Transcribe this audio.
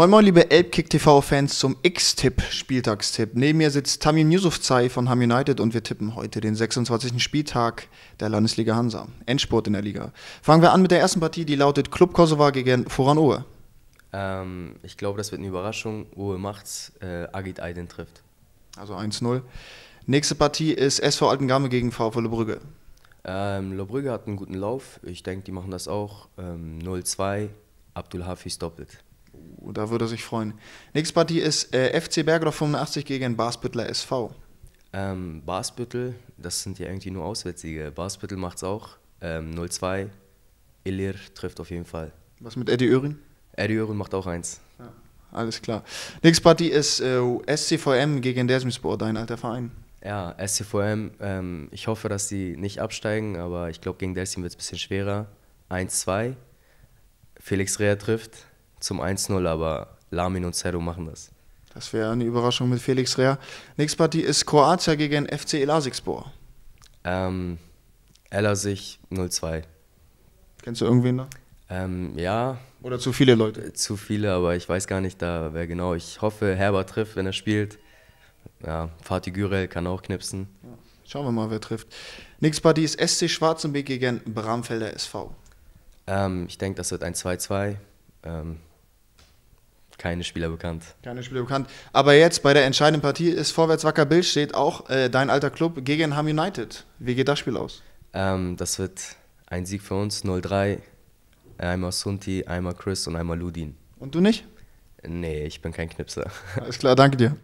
Moin Moin, liebe Elbkick TV-Fans zum X-Tipp, Spieltagstipp. Neben mir sitzt Tamim Yusufzai von Ham United und wir tippen heute den 26. Spieltag der Landesliga Hansa. Endsport in der Liga. Fangen wir an mit der ersten Partie, die lautet Club Kosovo gegen Foran Ohe. Ähm, ich glaube, das wird eine Überraschung. Ohe macht's, äh, Agit Aydin trifft. Also 1-0. Nächste Partie ist SV Altengamme gegen VfL Brügge. Ähm, Lobrügge hat einen guten Lauf. Ich denke, die machen das auch. Ähm, 0-2, Abdul Hafiz doppelt. Uh, da würde er sich freuen. Nächste Partie ist äh, FC Bergedorf 85 gegen Basbüttler SV. Ähm, Basbüttel, das sind ja irgendwie nur Auswärtssiege. Basbüttel macht's auch. Ähm, 0-2, Ilir trifft auf jeden Fall. Was mit Eddie Örin? Eddie Ören macht auch eins. Ja, alles klar. Nächste Partie ist äh, SCVM gegen Desmispor, dein alter Verein. Ja, SCVM, ähm, ich hoffe, dass sie nicht absteigen, aber ich glaube, gegen Delsim wird es ein bisschen schwerer. 1-2, Felix Rea trifft zum 1-0, aber Lamin und Cerro machen das. Das wäre eine Überraschung mit Felix Rea. Nächste Partie ist Kroatia gegen FC Elasikspor. Ähm, Ellersich 0-2. Kennst du irgendwen da? Ähm, ja. Oder zu viele Leute? Zu viele, aber ich weiß gar nicht da, wer genau. Ich hoffe, Herbert trifft, wenn er spielt. Ja, Fatih Gürel kann auch knipsen. Ja. Schauen wir mal, wer trifft. Nächste Partie ist SC Schwarzenbeek gegen Bramfelder SV. Ähm, ich denke, das wird ein 2-2. Ähm, keine Spieler bekannt. Keine Spieler bekannt. Aber jetzt bei der entscheidenden Partie ist Vorwärts Wacker Bild steht auch äh, dein alter Club gegen Ham United. Wie geht das Spiel aus? Ähm, das wird ein Sieg für uns, 0-3. Einmal Sunti, einmal Chris und einmal Ludin. Und du nicht? Nee, ich bin kein Knipser. Alles klar, danke dir.